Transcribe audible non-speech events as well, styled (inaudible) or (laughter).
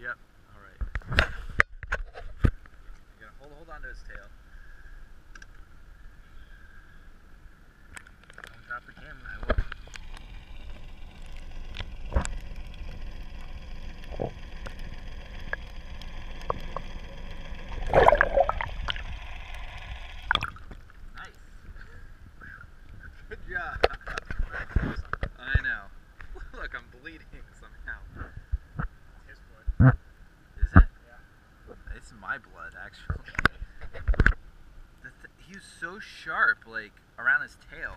Yep. All right. You gotta hold hold on to his tail. Don't drop the camera. I will. Nice. (laughs) Good job. (laughs) my blood, actually. Th- he was so sharp, like around his tail.